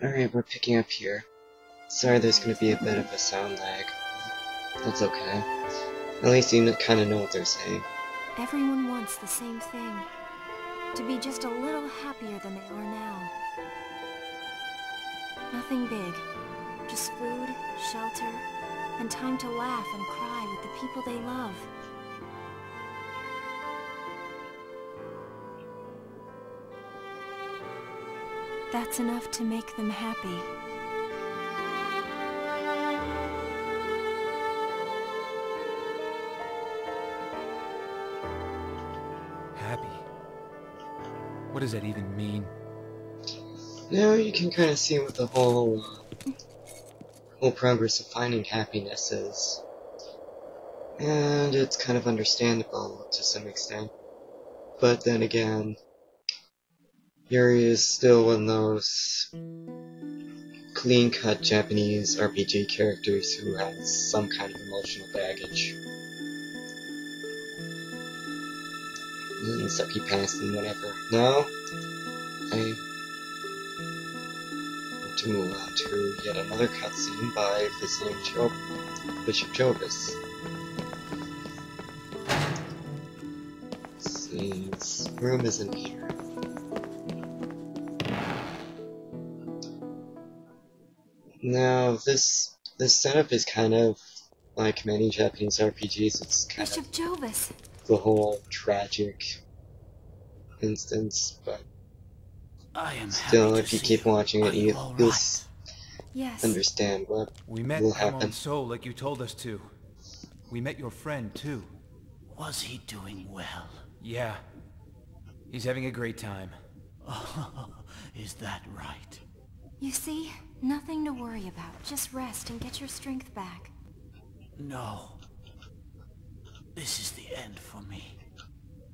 Alright, we're picking up here. Sorry there's gonna be a bit of a sound lag. That's okay. At least you kind of know what they're saying. Everyone wants the same thing. To be just a little happier than they are now. Nothing big. Just food, shelter, and time to laugh and cry with the people they love. That's enough to make them happy. Happy? What does that even mean? Now you can kind of see what the whole uh, whole progress of finding happiness is, and it's kind of understandable to some extent. But then again, Yuri is still one of those clean-cut Japanese RPG characters who has some kind of emotional baggage. And so keep passing whatever. Now, I want to move on to yet another cutscene by visiting jo Bishop Jovis. This room isn't here. Now, this this setup is kind of like many Japanese RPGs. It's kind Bishop of Jovis! the whole tragic instance, but I am still, if you keep watching Are it, you you, all you'll right? s- Yes. understand what We met will Amon happen. So like you told us to. We met your friend too. Was he doing well? Yeah. He's having a great time. Is that right? You see? Nothing to worry about. Just rest and get your strength back. No. This is the end for me.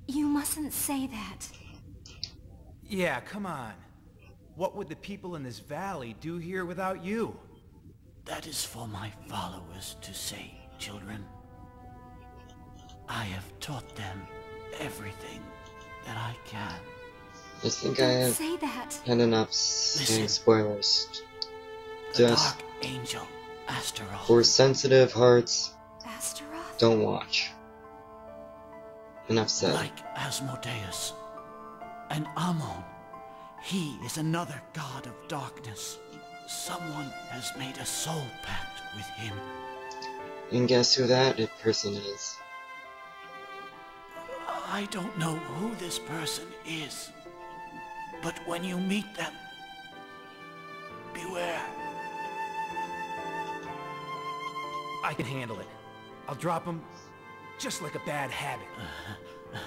You mustn't say that. Yeah, come on. What would the people in this valley do here without you? That is for my followers to say, children. I have taught them everything that I can. I think I Don't have say that. had enough saying Listen. spoilers. The Just Dark Angel, Astaroth. for sensitive hearts, Astaroth? don't watch. Enough said. Like Asmodeus. And Amon. He is another god of darkness. Someone has made a soul pact with him. And guess who that person is? I don't know who this person is. But when you meet them, I can handle it. I'll drop him just like a bad habit.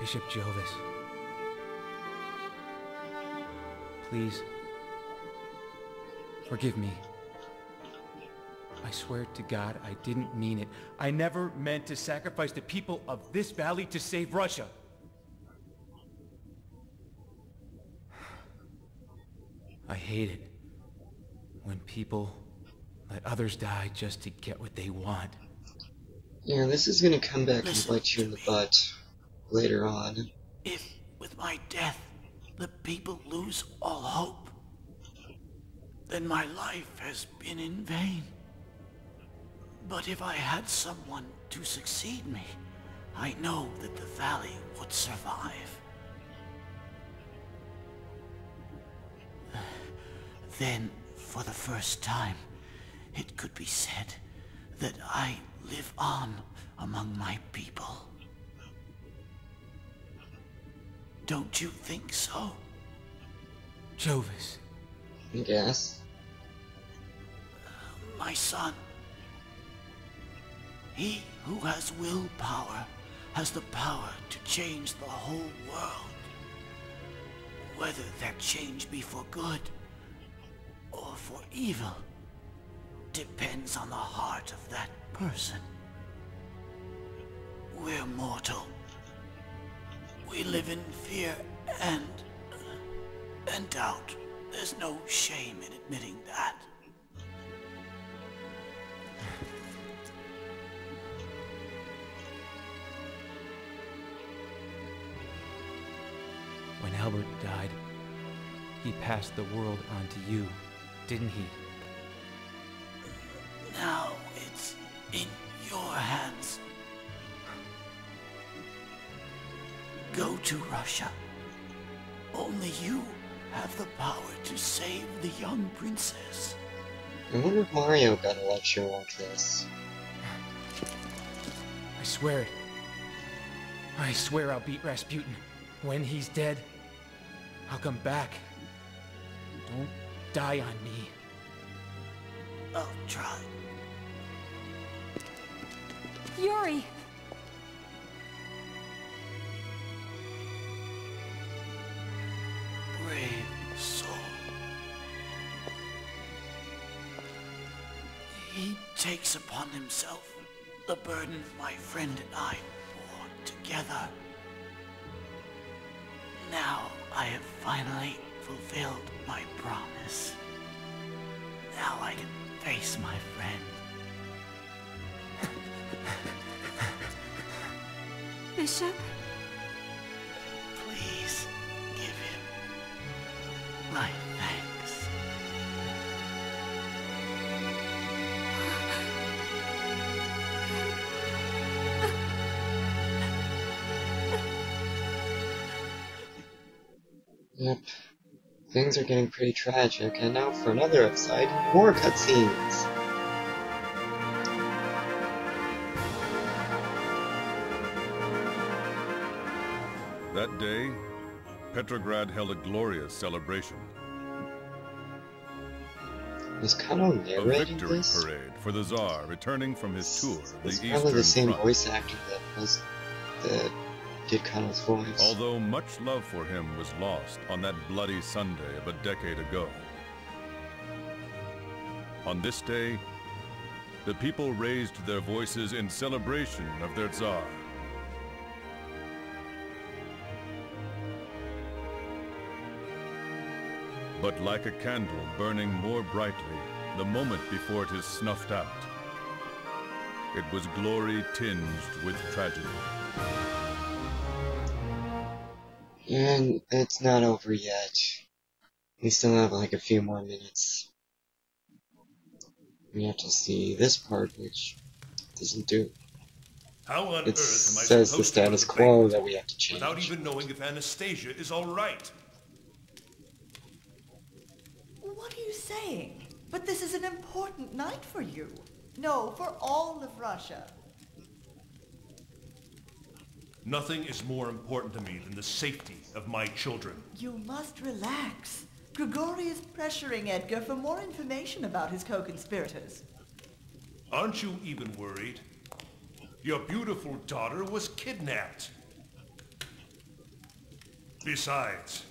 Bishop Jovis. Please. Forgive me. I swear to God I didn't mean it. I never meant to sacrifice the people of this valley to save Russia. I hate it when people let others die just to get what they want. Yeah, this is gonna come back and bite you in the me. butt later on. If, with my death, the people lose all hope, then my life has been in vain. But if I had someone to succeed me, I know that the valley would survive. Then, for the first time, it could be said that I live on among my people. Don't you think so? Jovis. Yes. Uh, my son. He who has willpower has the power to change the whole world. Whether that change be for good or for evil depends on the heart of that person. We're mortal. We live in fear and... and doubt. There's no shame in admitting that. When Albert died, he passed the world on to you, didn't he? Now it's in your hands. Go to Russia. Only you have the power to save the young princess. I wonder if Mario got a lecture like this. I swear it. I swear I'll beat Rasputin. When he's dead, I'll come back. Don't die on me. I'll try. Yuri! Brave soul. He takes upon himself the burden my friend and I bore together. Now I have finally fulfilled my promise. Now I can face my friend. Bishop? Please give him my thanks. Yep. Things are getting pretty tragic, and now for another upside, more cutscenes! That day, Petrograd held a glorious celebration. Was Kano A narrating victory this? parade for the Tsar returning from his tour of the It's Eastern probably the same Front. voice actor that was that voice. Although much love for him was lost on that bloody Sunday of a decade ago. On this day, the people raised their voices in celebration of their Tsar. But like a candle burning more brightly the moment before it is snuffed out, it was glory tinged with tragedy. And it's not over yet. We still have like a few more minutes. We have to see this part, which doesn't do. How on It earth am I says the supposed to go to status quo that we have to change. without even knowing if Anastasia is all right? What are you saying? But this is an important night for you. No, for all of Russia. Nothing is more important to me than the safety of my children. You must relax. Grigori is pressuring Edgar for more information about his co-conspirators. Aren't you even worried? Your beautiful daughter was kidnapped. Besides,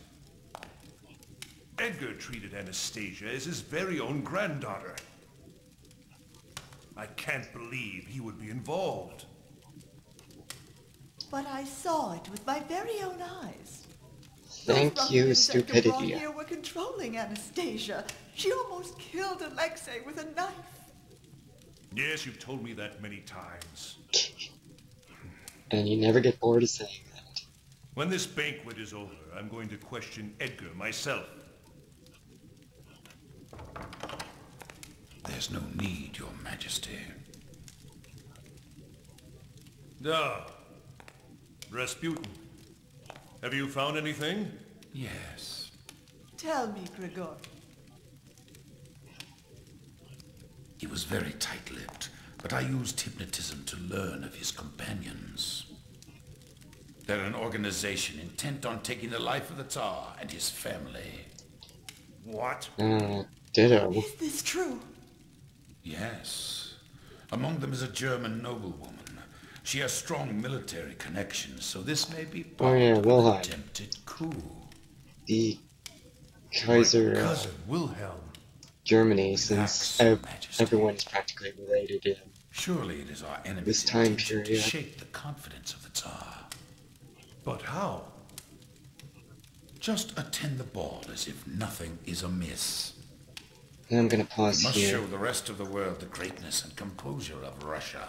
Edgar treated Anastasia as his very own granddaughter. I can't believe he would be involved. But I saw it with my very own eyes. Thank Those you, ruffians Edgar brought stupidity. here were controlling Anastasia. She almost killed Alexei with a knife. Yes, you've told me that many times. And you never get bored of saying that. When this banquet is over, I'm going to question Edgar myself. There's no need, Your Majesty. Ah, Rasputin. Have you found anything? Yes. Tell me, Grigori. He was very tight-lipped, but I used hypnotism to learn of his companions. They're an organization intent on taking the life of the Tsar and his family. What? Uh, ditto. Is this true? Yes. Among them is a German noblewoman. She has strong military connections, so this may be part Oh, yeah, of Wilhelm. an attempted coup. The Kaiser uh, Cousin Wilhelm. Germany, since ev- everyone is practically related to him. Surely it is our enemy's This time intention to period. shake the confidence of the Tsar. But how? Just attend the ball as if nothing is amiss. I'm gonna We pause must here. show the rest of the world the greatness and composure of Russia.